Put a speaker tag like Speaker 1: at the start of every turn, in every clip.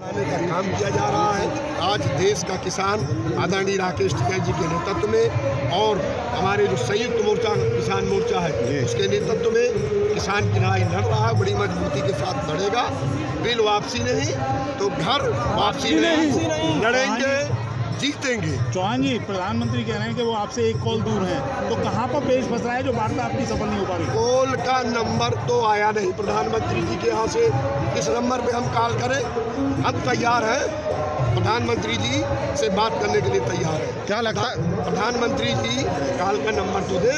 Speaker 1: बनाने का काम किया जा रहा है। आज देश का किसान आदरणीय राकेश टिकैत जी के नेतृत्व में और हमारे जो संयुक्त मोर्चा किसान मोर्चा है उसके नेतृत्व में किसान की लड़ाई लड़ रहा है बड़ी मजबूती के साथ लड़ेगा। बिल वापसी नहीं तो घर वापसी नहीं। लड़ेंगे। जीतेंगे।
Speaker 2: चौहान जी प्रधानमंत्री कह रहे हैं कि वो आपसे एक कॉल दूर हैं। तो कहाँ पर पेश फंस रहा है जो वार्ता आपकी सफल नहीं हो पा रही?
Speaker 1: कॉल का नंबर तो आया नहीं प्रधानमंत्री जी के यहाँ से। इस नंबर पे हम कॉल करें हम तैयार हैं। प्रधानमंत्री जी से बात करने के लिए तैयार है।
Speaker 3: क्या लगता है?
Speaker 1: प्रधानमंत्री जी कॉल का नंबर तो दे।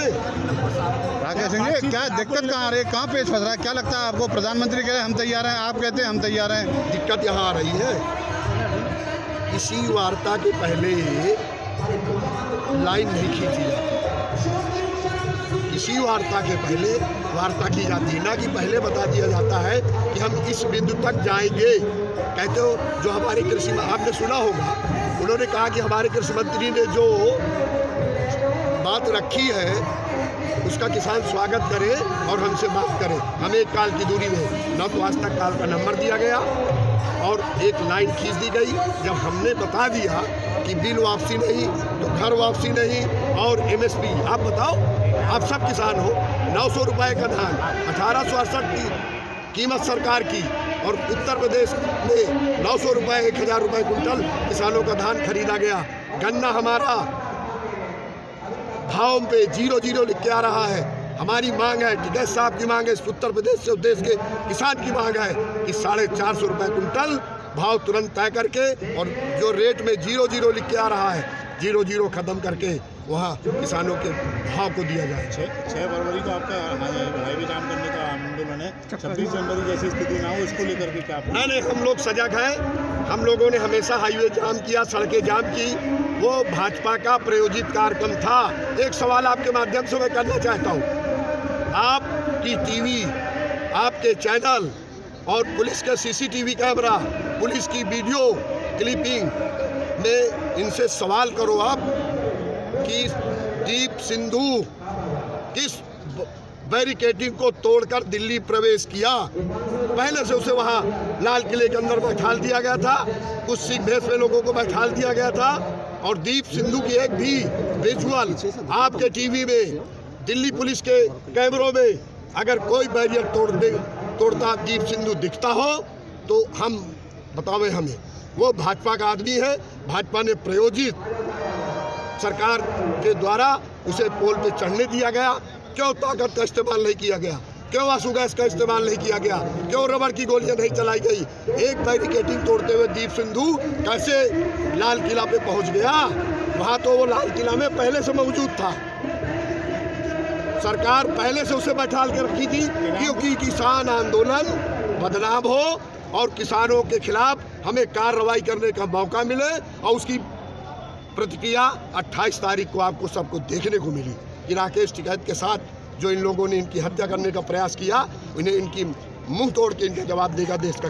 Speaker 3: राकेश सिंह जी क्या दिक्कत कहाँ आ रही है? कहाँ पेश फंस रहा है? क्या लगता है आपको? प्रधानमंत्री कह रहे हैं हम तैयार हैं आप कहते हैं हम तैयार हैं।
Speaker 1: दिक्कत यहाँ आ रही है। किसी वार्ता के पहले लाइन नहीं खींची जाती। किसी वार्ता के पहले वार्ता की जाती है। ना कि पहले बता दिया जाता है कि हम इस बिंदु तक जाएँगे। कहते हो, जो हमारे कृषि आपने सुना होगा, उन्होंने कहा कि हमारे कृषि मंत्री ने जो बात रखी है, उसका किसान स्वागत करे और हमसे बात करे। हमें एक काल की दूरी में न तो आज तक काल का नंबर दिया गया और एक लाइन खींच दी गई। जब हमने बता दिया कि बिल वापसी नहीं तो घर वापसी नहीं और एमएसपी आप बताओ, आप सब किसान हो, नौ सौ रुपये का धान, अठारह सौ अड़सठ की कीमत सरकार की और उत्तर प्रदेश में नौ सौ रुपये एक हज़ार रुपये कुंटल किसानों का धान खरीदा गया। गन्ना हमारा भाव पे ज़ीरो ज़ीरो लिख के आ रहा है। हमारी मांग है कि गैस साहब की मांग है इस उत्तर प्रदेश से देश के किसान की मांग है कि साढ़े चार सौ रुपये कुंटल भाव तुरंत तय करके और जो रेट में ज़ीरो ज़ीरो लिख के आ रहा है ज़ीरो ज़ीरो खत्म करके वहाँ किसानों के भाव को दिया जाए।
Speaker 2: छः छः फरवरी को आपका हाईवे जाम करने का आंदोलन है। छब्बीस जनवरी जैसी स्थिति ना हो इसको लेकर के क्या
Speaker 1: नहीं नहीं हम लोग सजग हैं। हम लोगों ने हमेशा हाईवे जाम किया सड़कें जाम की। वो भाजपा का प्रायोजित कार्यक्रम था। एक सवाल आपके माध्यम से मैं करना चाहता हूँ। आपकी टीवी, आपके चैनल और पुलिस का सीसीटीवी कैमरा, पुलिस की वीडियो क्लिपिंग में इनसे सवाल करो आप कि दीप सिंधु किस बैरिकेडिंग को तोड़कर दिल्ली प्रवेश किया? पहले से उसे वहाँ लाल किले के अंदर बैठाल दिया गया था। कुछ सिख भेष में लोगों को बैठाल दिया गया था। और दीप सिंधु की एक भी विजुअल आपके टीवी में, दिल्ली पुलिस के कैमरों में अगर कोई बैरियर तोड़ दे, तोड़ता दीप सिंधु दिखता हो तो हम बतावे हमें। वो भाजपा का आदमी है, भाजपा ने प्रयोजित सरकार के द्वारा उसे पोल पे चढ़ने दिया गया क्यों ताकत का इस्तेमाल नहीं किया गया। क्यों आँसू गैस का इस्तेमाल नहीं किया गया? क्यों रबड़ की गोलियाँ नहीं चलाई गई? एक बैरिकेटिंग तोड़ते हुए दीप सिंधु कैसे लाल किला पे पहुँच गया? वहाँ तो वो लाल किला में पहले से मौजूद था। सरकार पहले से उसे बैठा के रखी थी, क्योंकि किसान आंदोलन बदनाम हो और किसानों के खिलाफ हमें कार्रवाई करने का मौका मिले और उसकी प्रतिक्रिया 28 तारीख को आपको सबको देखने को मिली। कि राकेश टिकैत के साथ जो इन लोगों ने इनकी हत्या करने का प्रयास किया, उन्हें इनकी मुँह तोड़ के इनका जवाब देगा देश का